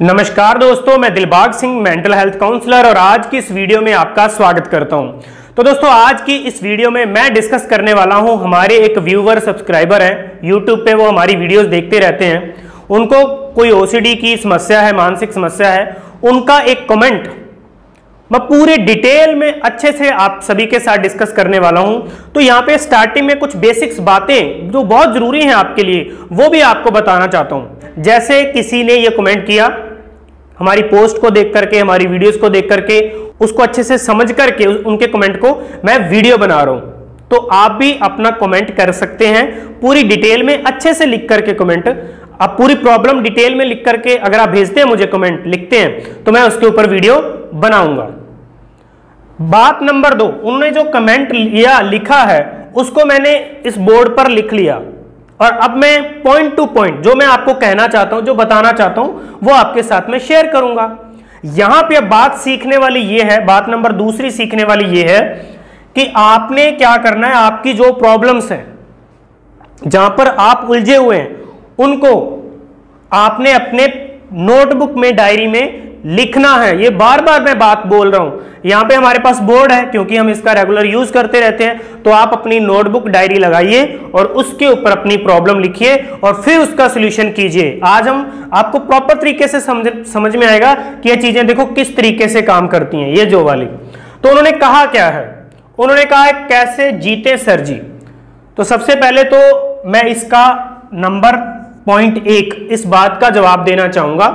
नमस्कार दोस्तों, मैं Dilbag Singh mental health counsellor और आज की इस वीडियो में आपका स्वागत करता हूँ। तो दोस्तों, आज की इस वीडियो में मैं डिस्कस करने वाला हूँ, हमारे एक व्यूवर सब्सक्राइबर हैं। यूट्यूब पे वो हमारी वीडियोस देखते रहते हैं। उनको कोई ओसीडी की समस्या है, मानसिक समस्या है, उनका एक कमेंट मैं पूरे डिटेल में अच्छे से आप सभी के साथ डिस्कस करने वाला हूँ। तो यहाँ पे स्टार्टिंग में कुछ बेसिक्स बातें जो बहुत ज़रूरी हैं आपके लिए, वो भी आपको बताना चाहता हूँ। जैसे किसी ने ये कमेंट किया हमारी पोस्ट को देख करके, हमारी वीडियोस को देख करके, उसको अच्छे से समझ करके उनके कमेंट को मैं वीडियो बना रहा हूँ। तो आप भी अपना कमेंट कर सकते हैं। पूरी डिटेल में अच्छे से लिख करके कमेंट आप पूरी प्रॉब्लम डिटेल में लिख करके अगर आप भेजते हैं मुझे कमेंट लिखते हैं तो मैं उसके ऊपर वीडियो बनाऊँगा। बात नंबर दो, उन्होंने जो कमेंट लिया, लिखा है, उसको मैंने इस बोर्ड पर लिख लिया। और अब मैं पॉइंट टू पॉइंट जो मैं आपको कहना चाहता हूँ, जो बताना चाहता हूँ, वो आपके साथ में शेयर करूँगा। यहाँ पे बात सीखने वाली ये है, बात नंबर दूसरी सीखने वाली ये है कि आपने क्या करना है, आपकी जो प्रॉब्लम्स हैं, जहाँ पर आप उलझे हुए हैं, उनको आपने अपने नोटबुक में डायरी में लिखना है। ये बार बार मैं बात बोल रहा हूँ। यहाँ पे हमारे पास बोर्ड है, क्योंकि हम इसका रेगुलर यूज़ करते रहते हैं। तो आप अपनी नोटबुक डायरी लगाइए और उसके ऊपर अपनी प्रॉब्लम लिखिए और फिर उसका सोल्यूशन कीजिए। आज हम आपको प्रॉपर तरीके से समझ समझ में आएगा कि ये चीज़ें देखो किस तरीके से काम करती हैं, ये जो वाली। तो उन्होंने कहा क्या है? उन्होंने कहा है, कैसे जीते सर जी? तो सबसे पहले तो मैं इसका नंबर पॉइंट एक, इस बात का जवाब देना चाहूँगा।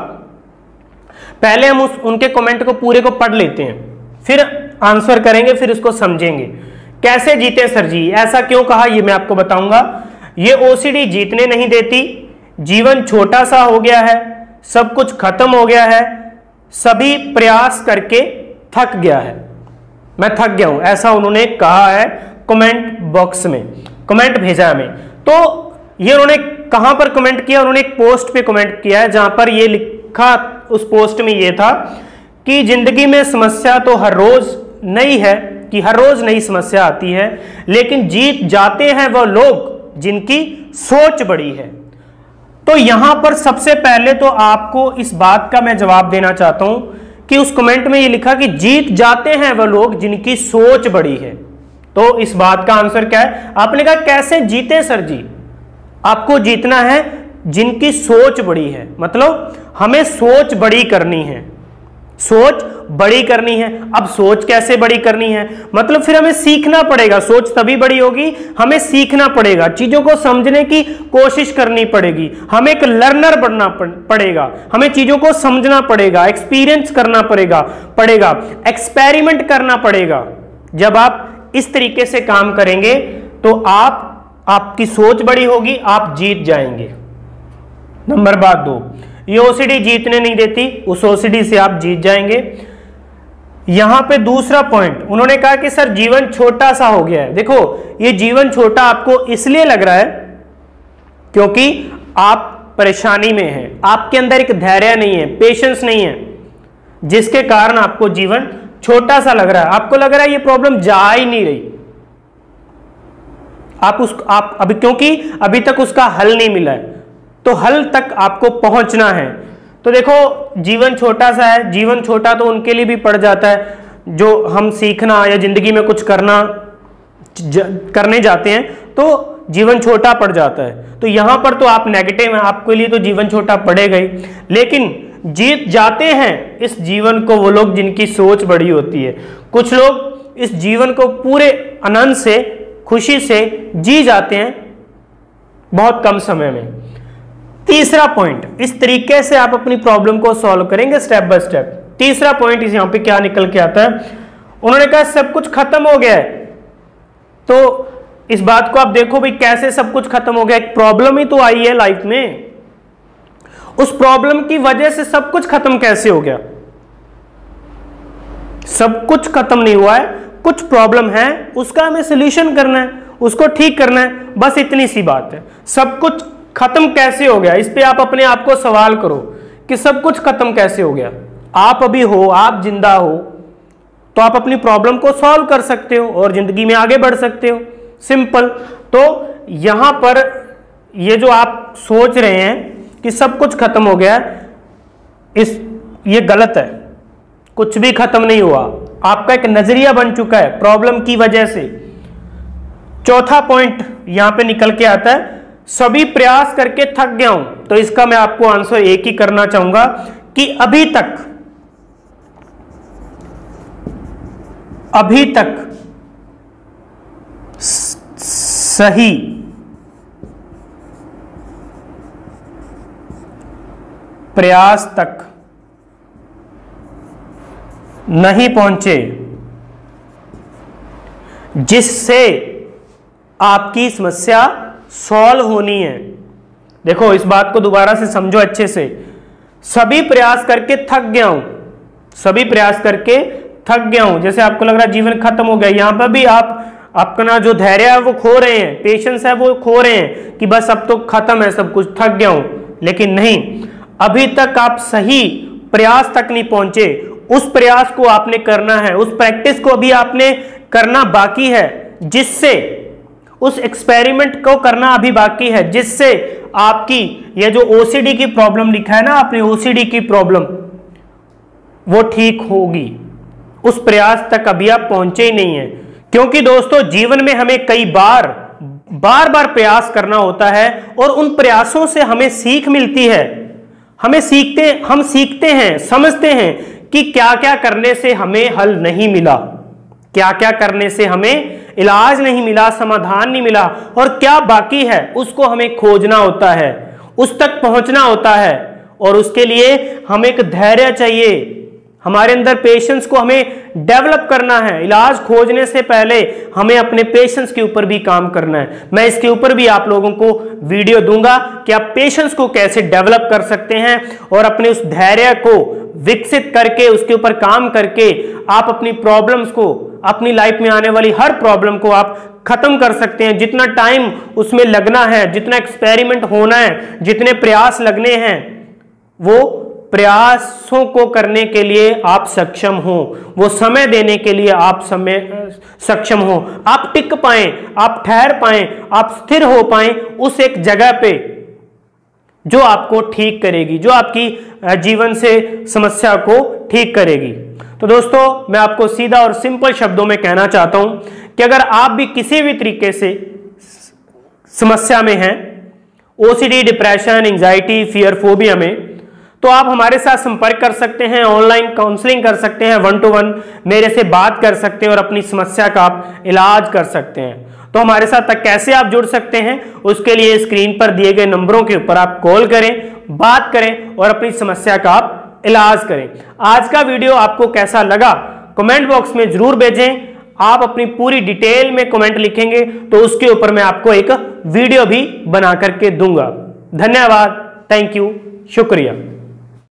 पहले हम उस, उनके कमेंट को पूरे को पढ़ लेते हैं। फिर आंसर करेंगे, फिर उसको समझेंगे। कैसे जीते सर जी? ऐसा क्यों कहा? ये मैं आपको बताऊँगा। ये ओसीडी जीतने नहीं देती। जीवन छोटा सा हो गया है। सब कुछ खत्म हो गया है। सभी प्रयास करके थक गया है। मैं थक गया हूँ। ऐसा उन्होंने कहा है कमेंट बॉक्स में। कमेंट भेजा हमें। तो ये उन्होंने कहाँ पर कमेंट किया? उन्होंने एक पोस्ट पे कमेंट किया है, जहाँ पर ये लिखा उस पोस्ट में ये था कि ज़िंदगी में समस्या तो हर रोज नई है, कि हर रोज नई समस्या आती है, लेकिन जीत जाते हैं वह लोग जिनकी सोच बड़ी है। तो यहाँ पर सबसे पहले तो आपको इस बात का मैं जवाब देना चाहता हूँ कि उस कमेंट में ये लिखा कि जीत जाते हैं वह लोग जिनकी सोच बड़ी है। तो इस बात का आंसर क्या है? आपने कहा, कैसे जीते सर जी? आपको जीतना है जिनकी सोच बड़ी है। मतलब हमें सोच बड़ी करनी है। सोच बड़ी करनी है। अब सोच कैसे बड़ी करनी है? मतलब फिर हमें सीखना पड़ेगा। सोच तभी बड़ी होगी, हमें सीखना पड़ेगा। चीज़ों को समझने की कोशिश करनी पड़ेगी। हमें एक लर्नर बनना पड़ेगा। हमें चीज़ों को समझना पड़ेगा। एक्सपीरियंस करना पड़ेगा पड़ेगा। एक्सपेरिमेंट करना पड़ेगा। जब आप इस तरीके से काम करेंगे तो आप, आपकी सोच बड़ी होगी, आप जीत जाएँगे। नंबर बात दो। ये ओसीडी जीतने नहीं देती, उस ओसीडी से आप जीत जाएँगे। यहाँ पे दूसरा पॉइंट उन्होंने कहा कि, सर, जीवन छोटा सा हो गया है। देखो, ये जीवन छोटा आपको इसलिए लग रहा है क्योंकि आप परेशानी में हैं। आपके अंदर एक धैर्य नहीं है पेशेंस नहीं है, जिसके कारण आपको जीवन छोटा सा लग रहा है। आपको लग रहा है ये प्रॉब्लम जा ही नहीं रही। आप उस, आप अभी, क्योंकि अभी तक उसका हल नहीं मिला है। तो हल तक आपको पहुँचना है। तो देखो, जीवन छोटा सा है। जीवन छोटा तो उनके लिए भी पड़ जाता है। जो हम सीखना या ज़िंदगी में कुछ करना करने जाते हैं तो जीवन छोटा पड़ जाता है। तो यहाँ पर तो आप नेगेटिव हैं। आपके लिए तो जीवन छोटा पड़ेगा ही। लेकिन जीत जाते हैं इस जीवन को वो लोग जिनकी सोच बड़ी होती है। कुछ लोग इस जीवन को पूरे आनंद से, खुशी से जी जाते हैं बहुत कम समय में। तीसरा पॉइंट इस तरीके से आप अपनी प्रॉब्लम को सॉल्व करेंगे स्टेप बाय स्टेप तीसरा पॉइंट इस यहाँ पे क्या निकल के आता है? उन्होंने कहा, सब कुछ खत्म हो गया है। तो इस बात को आप देखो भाई, कैसे सब कुछ खत्म हो गया? एक प्रॉब्लम ही तो आई है लाइफ में। उस प्रॉब्लम की वजह से सब कुछ खत्म कैसे हो गया? सब कुछ खत्म नहीं हुआ है। कुछ प्रॉब्लम है, उसका हमें सोल्यूशन करना है, उसको ठीक करना है। बस इतनी सी बात है। सब कुछ खत्म कैसे हो गया? इस पे आप अपने आप को सवाल करो कि सब कुछ खत्म कैसे हो गया? आप अभी हो, आप ज़िंदा हो तो आप अपनी प्रॉब्लम को सॉल्व कर सकते हो और ज़िंदगी में आगे बढ़ सकते हो। सिंपल तो यहाँ पर ये जो आप सोच रहे हैं कि सब कुछ खत्म हो गया, इस, ये गलत है। कुछ भी खत्म नहीं हुआ। आपका एक नज़रिया बन चुका है प्रॉब्लम की वजह से। चौथा पॉइंट यहाँ पे निकल के आता है सभी प्रयास करके थक गया हूँ। तो इसका मैं आपको आंसर एक ही करना चाहूँगा कि अभी तक अभी तक सही प्रयास तक नहीं पहुँचे, जिससे आपकी समस्या सॉल्व होनी है। देखो, इस बात को दोबारा से समझो अच्छे से। सभी प्रयास करके थक गया हूँ। सभी प्रयास करके थक गया हूँ। जैसे आपको लग रहा है जीवन खत्म हो गया, यहाँ पर भी आप अपना जो धैर्य है वो खो रहे हैं पेशेंस है वो खो रहे हैं कि बस अब तो खत्म है, सब कुछ थक गया हूँ। लेकिन नहीं, अभी तक आप सही प्रयास तक नहीं पहुँचे। उस प्रयास को आपने करना है, उस प्रैक्टिस को अभी आपने करना बाकी है, जिससे उस एक्सपेरिमेंट को करना अभी बाकी है, जिससे आपकी ये जो ओसीडी की प्रॉब्लम लिखा है ना आपने ओसीडी की प्रॉब्लम वो ठीक होगी। उस प्रयास तक अभी आप पहुँचे ही नहीं है। क्योंकि दोस्तों, जीवन में हमें कई बार बार बार प्रयास करना होता है और उन प्रयासों से हमें सीख मिलती है। हमें सीखते, हम सीखते हैं, समझते हैं कि क्या क्या करने से हमें हल नहीं मिला। क्या क्या करने से हमें इलाज नहीं मिला, समाधान नहीं मिला, और क्या बाकी है? उसको हमें खोजना होता है, उस तक पहुँचना होता है, और उसके लिए हमें एक धैर्य चाहिए। हमारे अंदर पेशेंस को हमें डेवलप करना है। इलाज खोजने से पहले हमें अपने पेशेंस के ऊपर भी काम करना है। मैं इसके ऊपर भी आप लोगों को वीडियो दूँगा कि आप पेशेंस को कैसे डेवलप कर सकते हैं, और अपने उस धैर्य को विकसित करके, उसके ऊपर काम करके आप अपनी प्रॉब्लम्स को अपनी लाइफ में आने वाली हर प्रॉब्लम को आप खत्म कर सकते हैं। जितना टाइम उसमें लगना है, जितना एक्सपेरिमेंट होना है, जितने प्रयास लगने हैं, वो प्रयासों को करने के लिए आप सक्षम हो। वो समय देने के लिए आप समय सक्षम हो। आप टिक पाए, आप ठहर पाए, आप स्थिर हो पाए उस एक जगह पे जो आपको ठीक करेगी, जो आपकी जीवन से समस्या को ठीक करेगी। तो दोस्तों, मैं आपको सीधा और सिंपल शब्दों में कहना चाहता हूँ कि अगर आप भी किसी भी तरीके से समस्या में हैं OCD depression anxiety fear phobia में तो आप हमारे साथ संपर्क कर सकते हैं ऑनलाइन काउंसलिंग कर सकते हैं वन टू वन मेरे से बात कर सकते हैं और अपनी समस्या का आप इलाज कर सकते हैं। तो हमारे साथ तक कैसे आप जुड़ सकते हैं, उसके लिए स्क्रीन पर दिए गए नंबरों के ऊपर आप कॉल करें, बात करें और अपनी समस्या का आप इलाज करें। आज का वीडियो आपको कैसा लगा, कमेंट बॉक्स में ज़रूर भेजें। आप अपनी पूरी डिटेल में कमेंट लिखेंगे तो उसके ऊपर मैं आपको एक वीडियो भी बना करके दूँगा। धन्यवाद। Thank you. शुक्रिया।